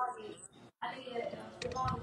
alligator